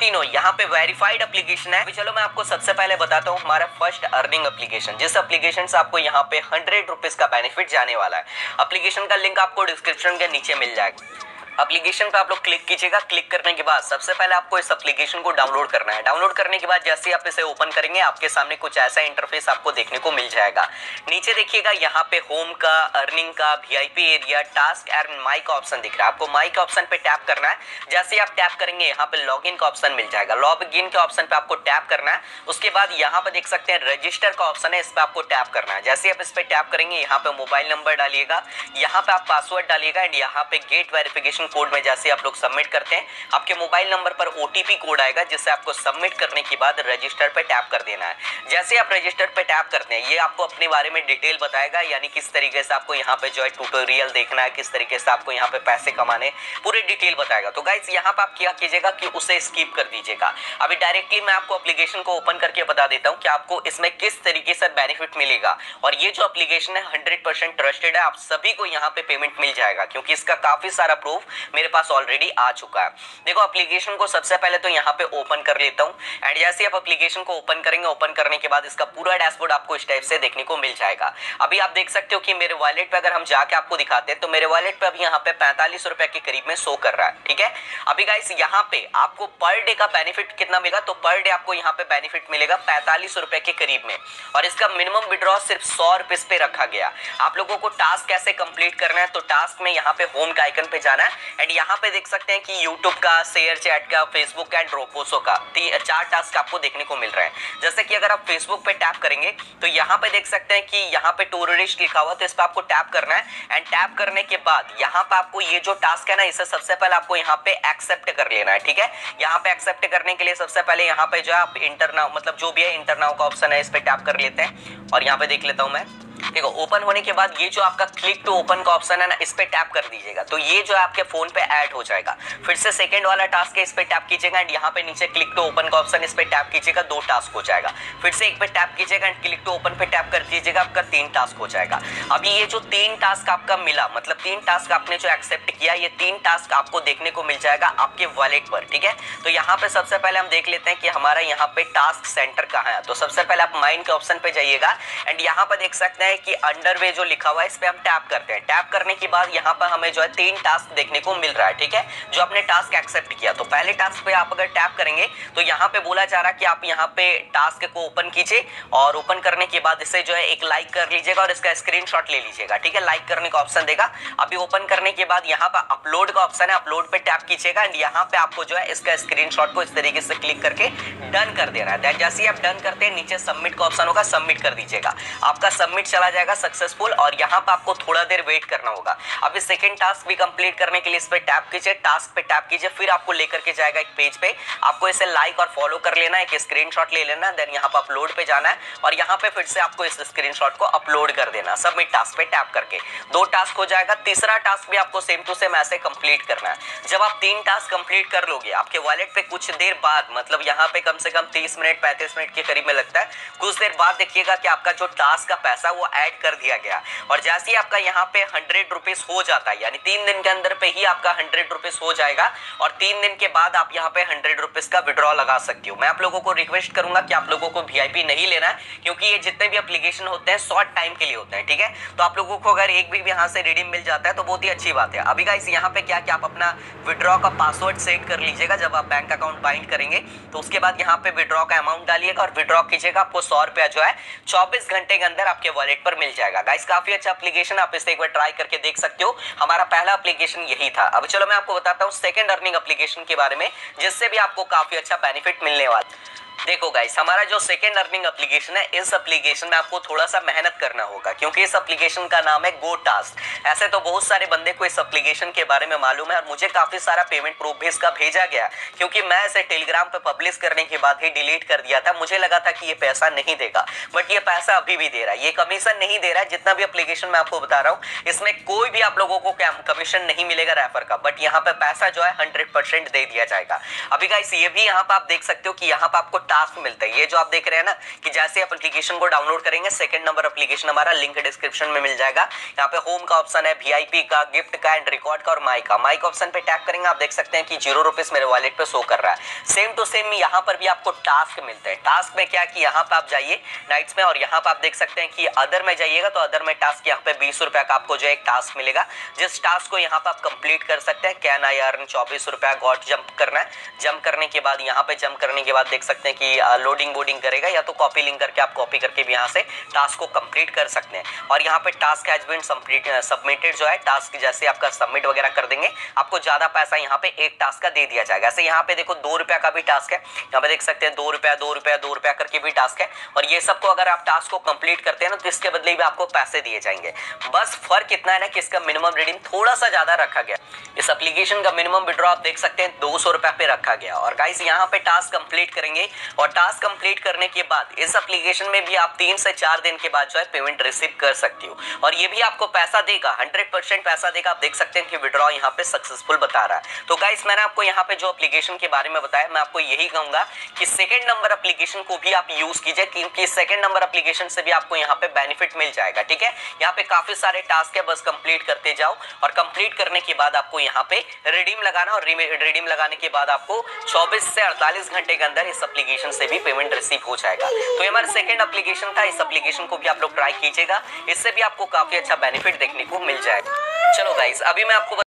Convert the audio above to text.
तीनों यहाँ पे वेरीफाइड एप्लीकेशन है। चलो मैं आपको सबसे पहले बताता हूँ, हमारा फ़र्स्ट अर्निंग एप्लीकेशन जिस एप्लीकेशन से आपको यहाँ पे हंड्रेड रुपीज़ का बेनिफिट जाने वाला है। एप्लीकेशन का लिंक आपको डिस्क्रिप्शन के नीचे मिल जाएगा। एप्लीकेशन पे आप लोग क्लिक कीजिएगा। क्लिक करने के बाद सबसे पहले आपको इस एप्लीकेशन को डाउनलोड करना है। डाउनलोड करने के बाद जैसे आप इसे ओपन करेंगे, आपके सामने कुछ ऐसा इंटरफेस आपको देखने को मिल जाएगा। नीचे देखिएगा, यहाँ पे होम का अर्निंग का VIP area task and mic option दिख रहा है। आपको माइक ऑप्शन पे टैप करना है। जैसे आप टैप करेंगे, यहाँ पे लॉग का ऑप्शन मिल जाएगा। लॉग के ऑप्शन पे आपको टैप करना है। उसके बाद यहाँ पे देख सकते हैं रजिस्टर का ऑप्शन है, इस पर आपको टैप करना है। जैसे आप इस पर टैप करेंगे, यहाँ पे मोबाइल नंबर डालिएगा। यहाँ पे आप पासवर्ड डालिएगा एंड यहाँ पे गेट वेरिफिकेशन कोड में जैसे आप लोग सबमिट करते हैं, आपके मोबाइल नंबर पर ओटीपी कोड आएगा, जिससे आपको सबमिट करने के बाद रजिस्टर पे टैप कर देना है। जैसे आप रजिस्टर पे टैप करते हैं, ये आपको अपने बारे में डिटेल बताएगा, यानी किस तरीके से आपको यहाँ पे जो है ट्यूटोरियल देखना है, किस तरीके से आपको यहाँ पे पैसे कमाने पूरे डिटेल बताएगा। तो गाइस यहाँ पे आप क्या कीजिएगा कि उसे स्किप कर दीजिएगा। अभी डायरेक्टली मैं आपको एप्लीकेशन को ओपन करके बता देता हूँ कि आपको इसमें किस तरीके से बेनिफिट मिलेगा। और ये जो एप्लीकेशन है हंड्रेड ट्रस्टेड है, आप सभी को यहाँ पे पेमेंट मिल जाएगा, क्योंकि इसका काफ़ी सारा प्रूफ मेरे पास ऑलरेडी आ चुका है। देखो एप्लीकेशन को सबसे पहले तो यहाँ पे ओपन कर लेता हूँ। एंड जैसे आप एप्लीकेशन को ओपन करेंगे ओपन करने के बाद इसका पूरा डैशबोर्ड आपको इस टाइप से देखने को मिल जाएगा। अभी आप देख सकते हो कि मेरे वॉलेट पे अगर हम जाके आपको दिखाते हैं तो मेरे वॉलेट पे अभी यहाँ पे पैंतालीस के करीब में शो कर रहा है, ठीक है? अभी गाइस यहाँ पे आपको पर डे का बेनिफिट कितना मिलेगा? तो पर डे आपको यहाँ पे बेनिफिट मिलेगा पैंतालीस के करीब में। और इसका मिनिमम विड्रॉ सिर्फ़ सौ रुपीज़ पे रखा गया। आप लोगों को टास्क कैसे कंप्लीट करना है तो टास्क में यहाँ पे होम का आइकन पे जाना है। एंड यहाँ पे देख सकते हैं कि यूट्यूब का शेयर चैट का फेसबुक का एंड रोपोसो का चार टास्क आपको देखने को मिल रहा है। जैसे कि अगर आप फेसबुक पे टैप करेंगे तो यहाँ पे देख सकते हैं कि यहाँ पे टूरिस्ट लिखा हुआ तो इस पर आपको टैप करना है। एंड टैप करने के बाद यहाँ पे आपको ये जो टास्क है ना, इसे सबसे पहले आपको यहाँ पे एक्सेप्ट कर लेना है, ठीक है? यहाँ पे एक्सेप्ट करने के लिए सबसे पहले यहाँ पे जो है आप इंटरनाउ मतलब जो भी है इंटरनाउ का ऑप्शन है, इस पर टैप कर लेते हैं। और यहाँ पे देख लेता हूँ मैं। देखो ओपन होने के बाद ये जो आपका क्लिक टू ओपन का ऑप्शन है ना, इस पे टैप कर दीजिएगा। तो ये जो है आपके फ़ोन पे ऐड हो जाएगा। फिर से सेकंड वाला टास्क है, इस पे टैप कीजिएगा एंड यहाँ पे नीचे क्लिक टू ओपन का ऑप्शन इस पे टैप कीजिएगा, दो टास्क हो जाएगा। फिर से एक पे टैप कीजिएगा एंड क्लिक टू ओपन पे टैप कर दीजिएगा, आपका तीन टास्क हो जाएगा। अभी ये जो तीन टास्क आपका मिला मतलब तीन टास्क आपने जो एक्सेप्ट किया, ये तीन टास्क आपको देखने को मिल जाएगा आपके वॉलेट पर, ठीक है? तो यहाँ पे सबसे पहले हम देख लेते हैं कि हमारा यहाँ पे टास्क सेंटर कहाँ है। तो सबसे पहले आप माइंड के ऑप्शन पे जाइएगा एंड यहाँ पर देख सकते हैं कि अंडर पे जो लिखा हुआ है, इस पे हम टैप करते हैं। टैप करने के बाद यहाँ पर हमें जो है तीन टास्क देखने को मिल रहा है, ठीक है? जो आपने टास्क एक्सेप्ट किया तो पहले टास्क पे आप अगर टैप करेंगे तो यहाँ पे बोला जा रहा है कि आप यहाँ पे टास्क को ओपन कीजिए और ओपन करने के बाद इसे जो है एक लाइक कर लीजिएगा और इसका स्क्रीन ले लीजिएगा, ठीक है? लाइक करने का ऑप्शन देगा। अभी ओपन करने के बाद यहाँ पर अपलोड का ऑप्शन है अपलोड पे टैप कीजिएगा एंड यहाँ पे आपको जो है इसका स्क्रीन को इस तरीके से क्लिक करके डन कर देना है। जैसे आप डन करते हैं, नीचे सबमिट का ऑप्शन होगा सबमिट कर दीजिएगा। आपका सबमिट चला जाएगा सक्सेसफुल और यहाँ पे आपको थोड़ा देर वेट करना होगा। अभी सेकंड टास्क भी कंप्लीट करने के लिए इस पर टैप कीजिए। टास्क पे टैप कीजिए, फिर आपको लेकर के जाएगा एक पेज पे। आपको इसे लाइक और फॉलो कर लेना है, एक स्क्रीनशॉट ले लेना देन यहाँ पे अपलोड पे जाना है। और यहाँ पे फिर से आपको इस स्क्रीनशॉट को अपलोड कर देना सबमिट टास्क पे टैप करके। दो टास्क हो जाएगा, तीसरा टास्क भी आपको सेम टू सेम ऐसे कंप्लीट करना है। जब आप तीन टास्क कंप्लीट कर लोगे, आपके वॉलेट पे कुछ देर बाद मतलब यहाँ पे कम से कम तीस मिनट, पैंतीस मिनट के करीब में लगता है। कुछ देर बाद देखिएगा कि आपका जो टास्क का पैसा वो ऐड कर दिया गया। और जैसे ही आपका यहाँ पे हंड्रेड रुपीज़ हो जाता है, यानी तीन दिन के अंदर पे ही आपका हंड्रेड रुपीज़ हो जाएगा, और तीन दिन के बाद आप यहाँ पे हंड्रेड रुपीज़ का विड्रॉ लगा सकते हो। मैं आप लोगों को रिक्वेस्ट करूँगा कि आप लोगों को वीआईपी नहीं लेना है, क्योंकि ये जितने भी एप्लीकेशन होते हैं शॉर्ट टाइम के लिए होते हैं, ठीक है? तो आप लोगों को अगर एक भी यहाँ से रिडीम मिल जाता है तो बहुत ही अच्छी बात है। अभी गाइस यहाँ पे क्या क्या आप अपना विड्रॉ का पासवर्ड सेट कर लीजिएगा जब आप बैंक अकाउंट बाइंड करेंगे तो उसके बाद यहाँ पे विड्रॉ का अमाउंट डालिएगा और विड्रॉ कीजिएगा। आपको सौ रुपया जो है, चौबीस घंटे के अंदर आपके वॉलेट पर मिल जाएगा। गाइस काफ़ी अच्छा एप्लीकेशन आप इसे एक बार ट्राई करके देख सकते हो। हमारा पहला एप्लीकेशन यही था। अब चलो मैं आपको बताता हूँ सेकंड अर्निंग एप्लीकेशन के बारे में, जिससे भी आपको काफ़ी अच्छा बेनिफिट मिलने वाला। देखो गाइस हमारा जो सेकेंड अर्निंग एप्लीकेशन है, इस एप्लीकेशन में आपको थोड़ा सा मेहनत करना होगा, क्योंकि इस एप्लीकेशन का नाम है गो टास्क ऐसे तो बहुत सारे बंदे को इस एप्लीकेशन के बारे में मालूम है और मुझे काफ़ी सारा पेमेंट प्रूफ भी इसका भेजा गया क्योंकि मैं इसे टेलीग्राम पे पब्लिश करने के बाद ही डिलीट कर दिया था। मुझे लगा था कि ये पैसा नहीं देगा बट ये पैसा अभी भी दे रहा है। ये कमीशन नहीं दे रहा है, जितना भी एप्लीकेशन मैं आपको बता रहा हूँ, इसमें कोई भी आप लोगों को कमीशन नहीं मिलेगा रेफर का बट यहाँ पे पैसा जो है हंड्रेड दे दिया जाएगा। अभी गाइस ये भी यहाँ पे आप देख सकते हो कि यहाँ पे आपको टास्क मिलता है। ये जो आप देख रहे हैं ना, कि जैसे आप एप्लीकेशन को डाउनलोड करेंगे सेकंड नंबर एप्लीकेशन हमारा लिंक डिस्क्रिप्शन में मिल जाएगा। यहाँ पे होम का ऑप्शन है वीआईपी का गिफ्ट का एंड रिकॉर्ड का, और माई का। माई का ऑप्शन पे टैप करेंगे, आप देख सकते हैं कि ज़ीरो रुपीज़ मेरे वॉलेट पे शो कर रहा है। सेम टू सेम यहाँ पर भी आपको टास्क मिलते हैं। टास्क में क्या कि यहाँ पे आप जाइए नाइट्स में, और यहाँ पे आप देख सकते हैं कि अदर में जाइएगा तो अदर में टास्क यहाँ पे बीस रुपया का आपको जो एक टास्क मिलेगा। जिस टास्क को यहाँ पे आप कंप्लीट कर सकते हैं कैन आई अर्न चौबीस रुपया गॉड जंप करना है। जंप करने के बाद, यहाँ पे जंप करने के बाद देख सकते हैं कि लोडिंग बोर्डिंग करेगा या तो कॉपी लिंक करके आप कॉपी करके भी यहाँ से टास्क को कंप्लीट कर सकते हैं। और यहाँ पे टास्क हैज़ बीन सबमिटेड जो है टास्क जैसे आपका सबमिट वगैरह कर देंगे, आपको ज़्यादा पैसा यहाँ पे एक टास्क का दे दिया जाएगा। ऐसे यहाँ पे देखो दो रुपया का भी टास्क है, यहाँ पे देख सकते हैं दो रुपया दो रुपया दो रुपया करके भी टास्क है। और ये सबको अगर आप टास्क को कंप्लीट करते हैं ना तो इसके बदले भी आपको पैसे दिए जाएँगे। बस फ़र्क इतना है ना कि इसका मिनिमम रिडीम थोड़ा सा ज़्यादा रखा गया। इस एप्लीकेशन का मिनिमम विड्रॉ आप देख सकते हैं, दो सौ पे रखा गया। और गाइस यहाँ पे टास्क कंप्लीट करेंगे और टास्क कंप्लीट करने के बाद, इस एप्लीकेशन में भी आप तीन से चार दिन के बाद जो है पेमेंट रिसीव कर सकती हो। और ये भी आपको पैसा देगा हंड्रेड पैसा देगा। आप देख सकते हैं कि विड्रॉ यहाँ पे सक्सेसफुल बता रहा है। तो गाइस मैंने आपको यहाँ पे जो एप्लीकेशन के बारे में बताया, मैं आपको यही कहूँगा कि सेकंड नंबर एप्लीकेशन को भी आप यूज़ कीजिए, क्योंकि सेकंड नंबर एप्लीकेशन से भी आपको यहाँ पे बेनिफिट मिल जाएगा, ठीक है? यहाँ पे काफ़ी सारे टास्क है, बस कंप्लीट करते जाओ और कंप्लीट करने के बाद आपको यहाँ पे रिडीम लगाना और रिडीम लगाने के बाद आपको 24 से 48 घंटे के अंदर इस एप्लीकेशन से भी पेमेंट रिसीव हो जाएगा। तो ये हमारा सेकंड एप्लीकेशन था। इस एप्लीकेशन को भी आप लोग ट्राई कीजिएगा। इससे भी आपको काफ़ी अच्छा बेनिफिट देखने को मिल जाएगा। चलो गाइज़ अभी मैं आपको